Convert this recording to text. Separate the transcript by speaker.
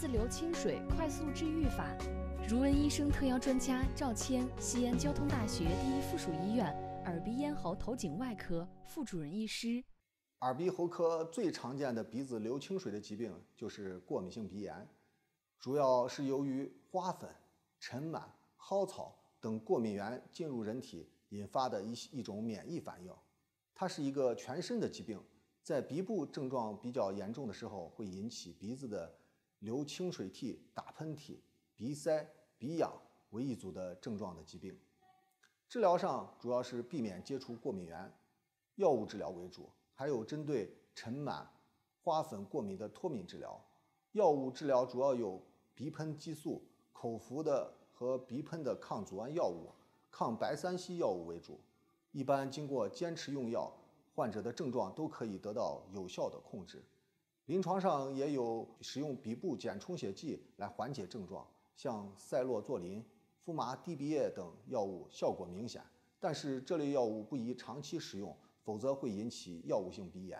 Speaker 1: 子流清水快速治愈法。如闻医生特邀专家赵谦，西安交通大学第一附属医院耳鼻咽喉头颈外科副主任医师。
Speaker 2: 耳鼻喉科最常见的鼻子流清水的疾病就是过敏性鼻炎，主要是由于花粉、尘螨、蒿草等过敏源进入人体引发的一一种免疫反应。它是一个全身的疾病，在鼻部症状比较严重的时候，会引起鼻子的流清水涕、打喷嚏、鼻塞、鼻痒为一组的症状的疾病。治疗上主要是避免接触过敏源，药物治疗为主。还有针对尘螨、花粉过敏的脱敏治疗，药物治疗主要有鼻喷激素、口服的和鼻喷的抗组胺药物、抗白三烯药物为主。一般经过坚持用药，患者的症状都可以得到有效的控制。临床上也有使用鼻部减充血剂来缓解症状，像赛洛唑林、肤麻滴鼻液等药物效果明显，但是这类药物不宜长期使用。否则会引起药物性鼻炎。